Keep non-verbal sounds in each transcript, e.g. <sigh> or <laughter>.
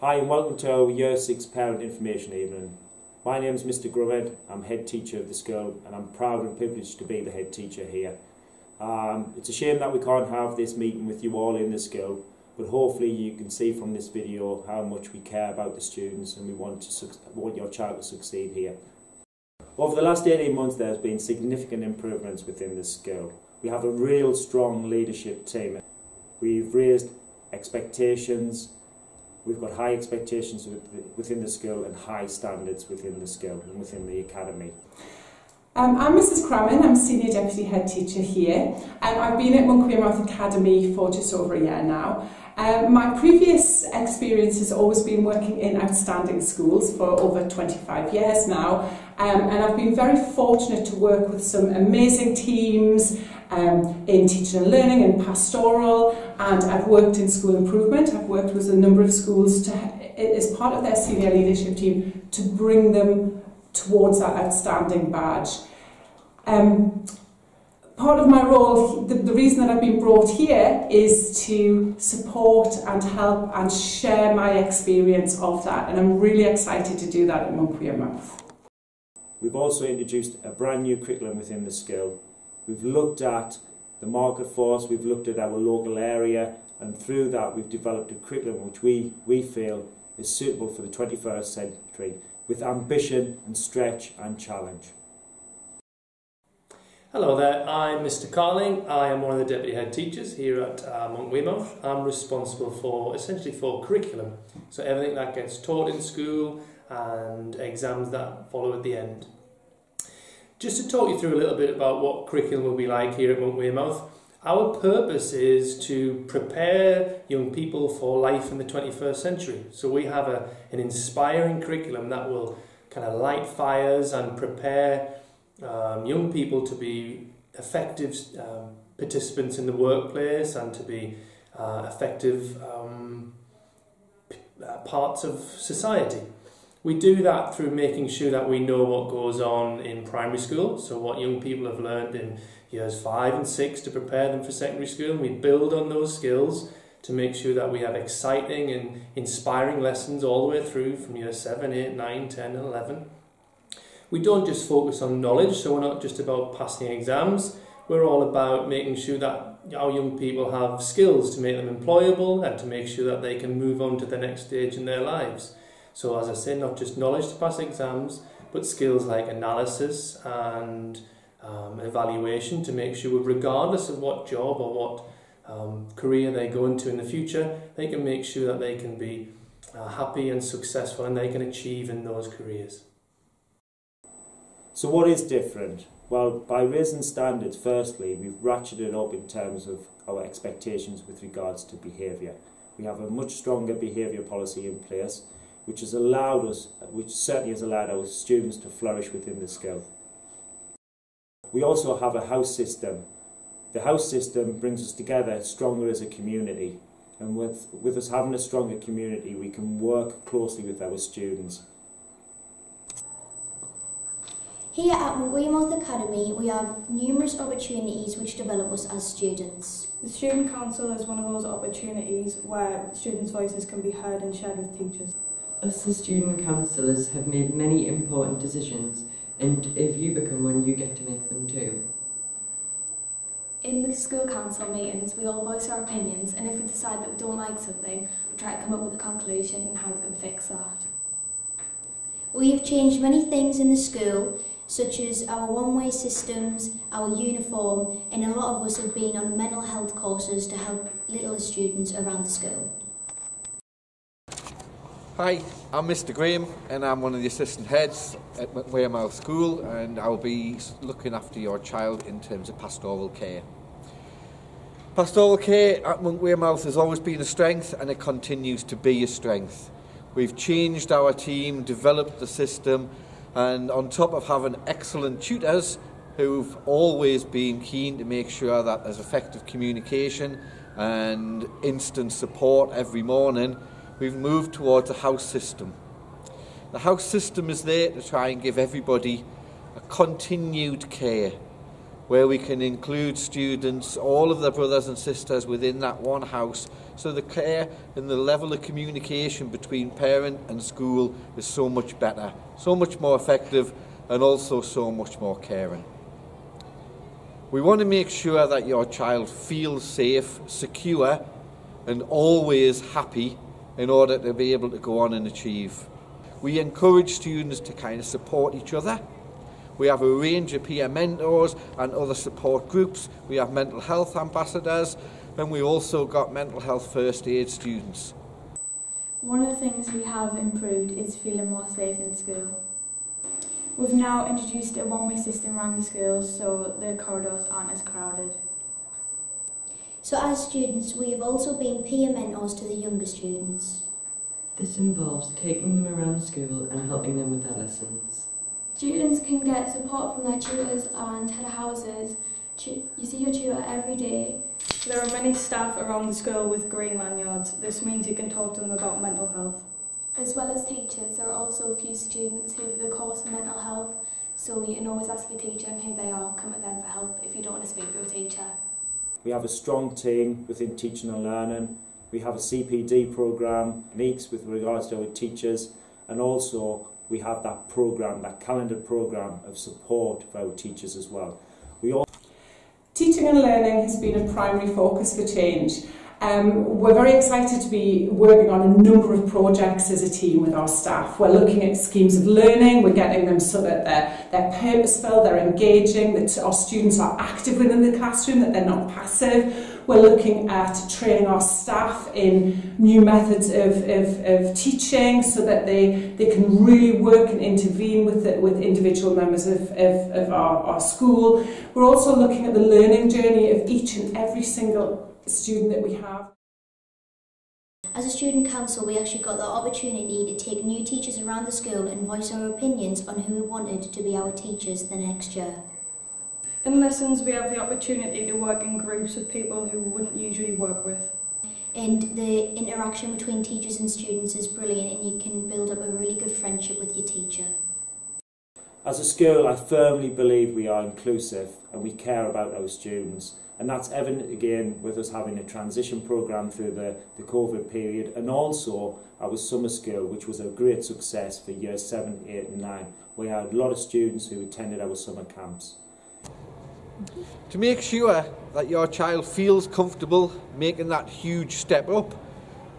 Hi and welcome to our Year 6 Parent Information Evening. My name is Mr Grummett, I'm head teacher of the school and I'm proud and privileged to be the head teacher here. Um, it's a shame that we can't have this meeting with you all in the school but hopefully you can see from this video how much we care about the students and we want, to want your child to succeed here. Over the last 18 months there has been significant improvements within the school. We have a real strong leadership team. We've raised expectations, we've got high expectations within the school and high standards within the school and within the academy. Um, I'm Mrs Cramin, I'm Senior Deputy Head Teacher here. Um, I've been at Monkwearmouth Academy for just over a year now. Um, my previous experience has always been working in outstanding schools for over 25 years now um, and I've been very fortunate to work with some amazing teams um, in teaching and learning and pastoral and I've worked in school improvement. I've worked with a number of schools to, as part of their senior leadership team to bring them towards that outstanding badge. Um, part of my role, the, the reason that I've been brought here is to support and help and share my experience of that. And I'm really excited to do that at Monkwearmouth. We've also introduced a brand new curriculum within the school. We've looked at the market force, we've looked at our local area, and through that we've developed a curriculum which we, we feel is suitable for the 21st century with ambition and stretch and challenge. Hello there, I'm Mr Carling. I am one of the deputy head teachers here at uh, Monkwearmouth. I'm responsible for essentially for curriculum, so everything that gets taught in school and exams that follow at the end. Just to talk you through a little bit about what curriculum will be like here at Monkwearmouth, our purpose is to prepare young people for life in the 21st century. So we have a, an inspiring curriculum that will kind of light fires and prepare um, young people to be effective um, participants in the workplace and to be uh, effective um, uh, parts of society. We do that through making sure that we know what goes on in primary school, so what young people have learned in years five and six to prepare them for secondary school. We build on those skills to make sure that we have exciting and inspiring lessons all the way through from year 7, 8, 9, 10 and 11. We don't just focus on knowledge, so we're not just about passing exams. We're all about making sure that our young people have skills to make them employable and to make sure that they can move on to the next stage in their lives. So as I say, not just knowledge to pass exams, but skills like analysis and um, evaluation to make sure, regardless of what job or what um, career they go into in the future, they can make sure that they can be uh, happy and successful and they can achieve in those careers. So what is different? Well, by raising standards, firstly, we've ratcheted up in terms of our expectations with regards to behaviour. We have a much stronger behaviour policy in place, which has allowed us, which certainly has allowed our students to flourish within the school. We also have a house system. The house system brings us together stronger as a community. And with, with us having a stronger community, we can work closely with our students Here at Wearmouth Academy, we have numerous opportunities which develop us as students. The Student Council is one of those opportunities where students' voices can be heard and shared with teachers. Us as student councillors have made many important decisions and if you become one, you get to make them too. In the school council meetings, we all voice our opinions and if we decide that we don't like something, we try to come up with a conclusion and how we can fix that. We have changed many things in the school such as our one-way systems, our uniform, and a lot of us have been on mental health courses to help little students around the school. Hi, I'm Mr Graham and I'm one of the assistant heads at Wearmouth School and I'll be looking after your child in terms of pastoral care. Pastoral care at Wearmouth has always been a strength and it continues to be a strength. We've changed our team, developed the system and on top of having excellent tutors who've always been keen to make sure that there's effective communication and instant support every morning, we've moved towards a house system. The house system is there to try and give everybody a continued care. where we can include students, all of their brothers and sisters within that one house. So the care and the level of communication between parent and school is so much better, so much more effective, and also so much more caring. We want to make sure that your child feels safe, secure, and always happy in order to be able to go on and achieve. We encourage students to kind of support each other We have a range of peer mentors and other support groups. We have mental health ambassadors and we also got mental health first aid students. One of the things we have improved is feeling more safe in school. We've now introduced a one-way system around the schools so the corridors aren't as crowded. So as students, we have also been peer mentors to the younger students. This involves taking them around school and helping them with their lessons. Students can get support from their tutors and head houses. You see your tutor every day. There are many staff around the school with green lanyards. This means you can talk to them about mental health. As well as teachers, there are also a few students who did the course in mental health, so you can always ask your teacher and who they are and come to them for help if you don't want to speak to a teacher. We have a strong team within teaching and learning. We have a CPD program, NEEKS with regards to our teachers, and also we have that program, that calendar program of support for our teachers as well. We all Teaching and learning has been a primary focus for change. Um, we're very excited to be working on a number of projects as a team with our staff. We're looking at schemes of learning, we're getting them so that they're, they're purposeful, they're engaging, that our students are active within the classroom, that they're not passive. We're looking at training our staff in new methods of, of, of teaching so that they, they can really work and intervene with, the, with individual members of, of, of our, our school. We're also looking at the learning journey of each and every single student that we have. As a student council, we actually got the opportunity to take new teachers around the school and voice our opinions on who we wanted to be our teachers the next year. In lessons, we have the opportunity to work in groups with people who we wouldn't usually work with. And the interaction between teachers and students is brilliant and you can build up a really good friendship with your teacher. As a school, I firmly believe we are inclusive and we care about our students. And that's evident again with us having a transition programme through the, the COVID period and also our summer school, which was a great success for years 7, 8 and 9. We had a lot of students who attended our summer camps. To make sure that your child feels comfortable making that huge step up,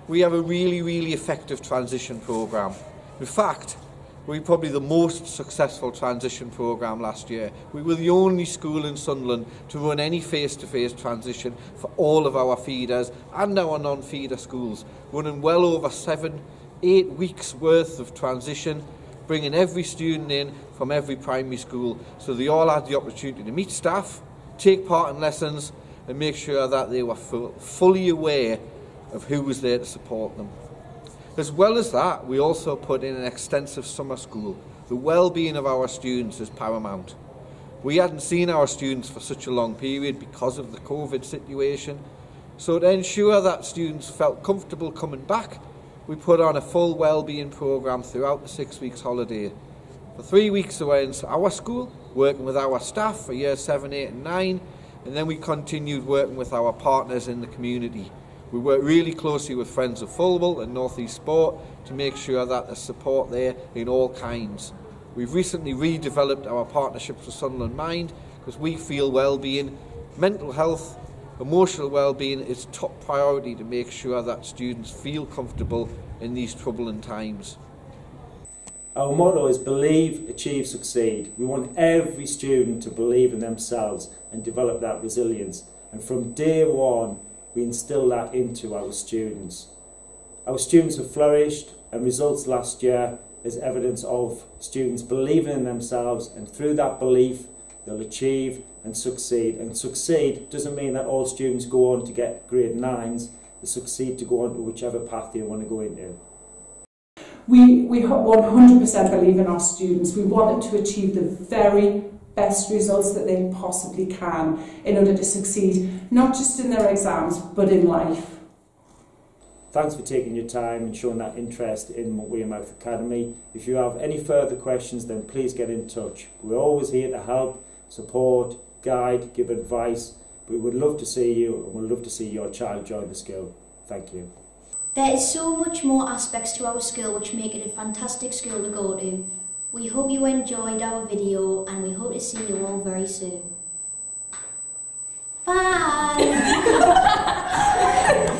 we have a really, really effective transition programme. In fact, we were probably the most successful transition programme last year. We were the only school in Sunderland to run any face-to-face transition for all of our feeders and our non-feeder schools, running well over seven, eight weeks worth of transition, bringing every student in from every primary school so they all had the opportunity to meet staff, take part in lessons and make sure that they were full, fully aware of who was there to support them. As well as that, we also put in an extensive summer school. The well-being of our students is paramount. We hadn't seen our students for such a long period because of the COVID situation. So to ensure that students felt comfortable coming back, we put on a full well-being programme throughout the six weeks holiday. For three weeks away in our school, working with our staff for years 7, 8 and 9, and then we continued working with our partners in the community. We work really closely with Friends of Fulwell and North East Sport to make sure that there's support there in all kinds. We've recently redeveloped our partnerships with Sunderland Mind because we feel well-being, mental health, emotional well-being is top priority to make sure that students feel comfortable in these troubling times. Our motto is believe, achieve, succeed. We want every student to believe in themselves and develop that resilience. And from day one, we instill that into our students. Our students have flourished, and results last year is evidence of students believing in themselves, and through that belief, they'll achieve and succeed. And succeed doesn't mean that all students go on to get grade nines, they succeed to go on to whichever path they want to go into. We, we 100% believe in our students. We want them to achieve the very best results that they possibly can in order to succeed, not just in their exams, but in life. Thanks for taking your time and showing that interest in Wearmouth Academy. If you have any further questions, then please get in touch. We're always here to help, support, guide, give advice. We would love to see you and we'd love to see your child join the school. Thank you. There is so much more aspects to our school which make it a fantastic school to go to. We hope you enjoyed our video and we hope to see you all very soon. Bye! <laughs>